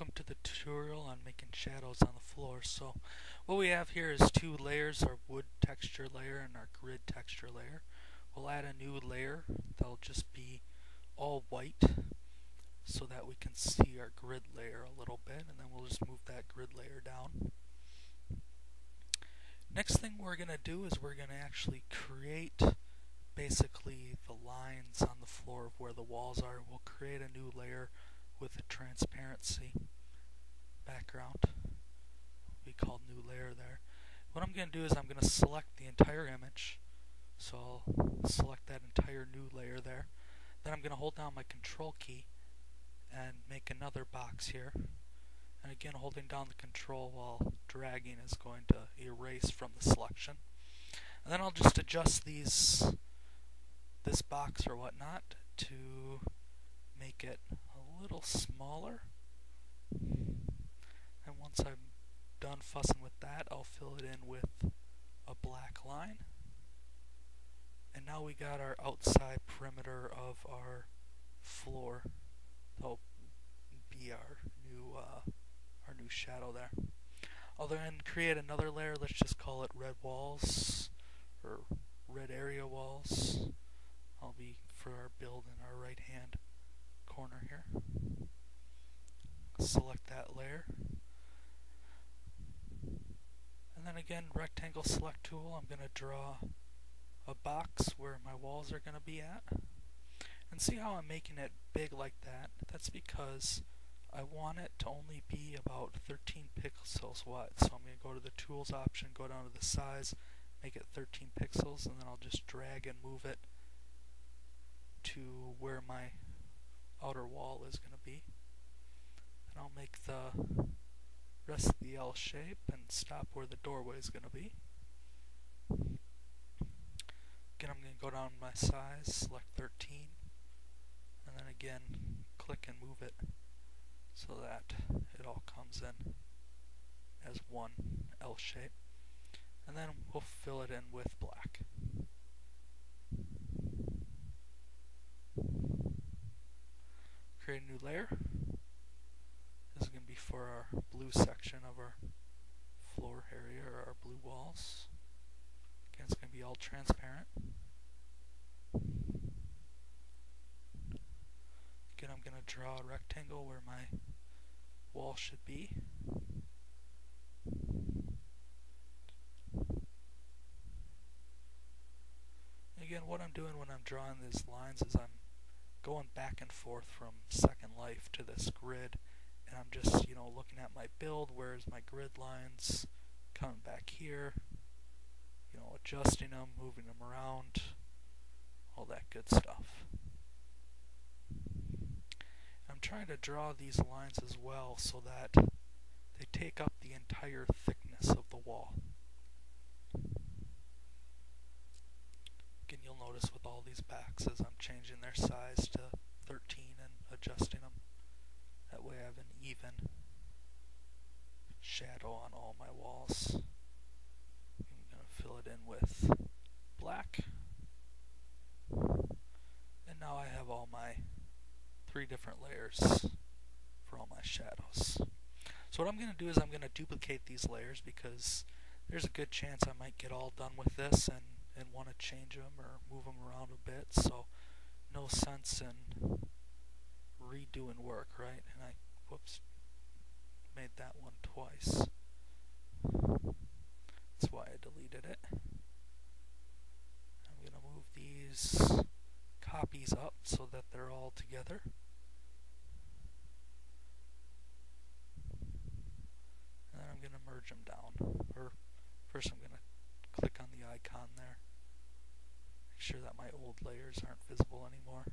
welcome to the tutorial on making shadows on the floor. So what we have here is two layers, our wood texture layer and our grid texture layer. We'll add a new layer that'll just be all white so that we can see our grid layer a little bit and then we'll just move that grid layer down. Next thing we're going to do is we're going to actually create basically the lines on the floor of where the walls are. We'll create a new layer with a transparency background. We call new layer there. What I'm going to do is I'm going to select the entire image. So I'll select that entire new layer there. Then I'm going to hold down my control key and make another box here. And again holding down the control while dragging is going to erase from the selection. And then I'll just adjust these this box or whatnot to make it a little smaller. And once I'm done fussing with that, I'll fill it in with a black line. And now we got our outside perimeter of our floor. That'll be our new uh, our new shadow there. I'll then create another layer. Let's just call it red walls or red area walls. I'll be for our build in our right hand corner here. Select that layer. And then again, rectangle select tool, I'm going to draw a box where my walls are going to be at. And see how I'm making it big like that? That's because I want it to only be about 13 pixels wide. So I'm going to go to the tools option, go down to the size, make it 13 pixels, and then I'll just drag and move it to where outer wall is going to be. And I'll make the rest of the L shape and stop where the doorway is going to be. Again, I'm going to go down my size, select 13, and then again, click and move it so that it all comes in as one L shape. And then we'll fill it in with black. Create a new layer. This is going to be for our blue section of our floor area or our blue walls. Again, it's going to be all transparent. Again, I'm going to draw a rectangle where my wall should be. Again, what I'm doing when I'm drawing these lines is I'm going back and forth from Second Life to this grid and I'm just, you know, looking at my build, where's my grid lines, coming back here, you know, adjusting them, moving them around, all that good stuff. I'm trying to draw these lines as well so that they take up the entire thickness of the wall. You'll notice with all these boxes, I'm changing their size to 13 and adjusting them. That way I have an even shadow on all my walls. I'm going to fill it in with black. And now I have all my three different layers for all my shadows. So what I'm going to do is I'm going to duplicate these layers because there's a good chance I might get all done with this and and want to change them or move them around a bit. So no sense in redoing work, right? And I, whoops, made that one twice. That's why I deleted it. I'm going to move these copies up so that they're all together. And then I'm going to merge them down. Or first I'm going to click on the icon there sure that my old layers aren't visible anymore.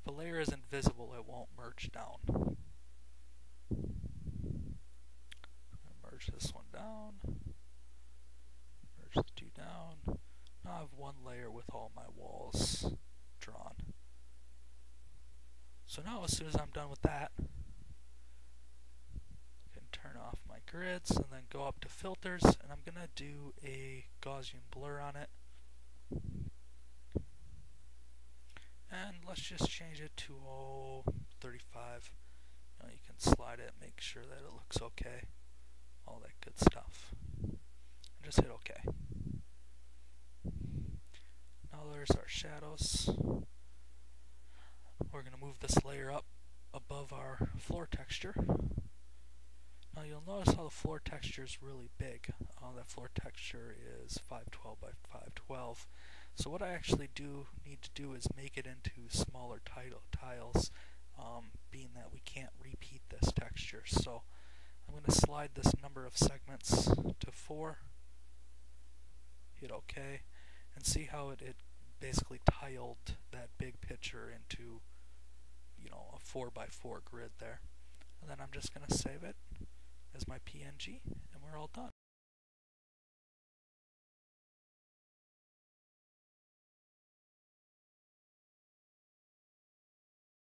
If a layer isn't visible, it won't merge down. merge this one down, merge the two down. Now I have one layer with all my walls drawn. So now as soon as I'm done with that, I can turn off my grids and then go up to filters and I'm going to do a Gaussian blur on it. And let's just change it to oh, 35 You, know, you can slide it, make sure that it looks okay, all that good stuff. And just hit OK. Now there's our shadows. We're going to move this layer up above our floor texture. Now you'll notice how the floor texture is really big. Uh, that floor texture is 512 by 512. So what I actually do need to do is make it into smaller tiles, um, being that we can't repeat this texture. So I'm going to slide this number of segments to 4, hit OK, and see how it, it basically tiled that big picture into you know a 4 by 4 grid there. And then I'm just going to save it as my PNG and we're all done.